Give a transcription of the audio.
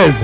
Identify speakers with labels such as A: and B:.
A: Lopez.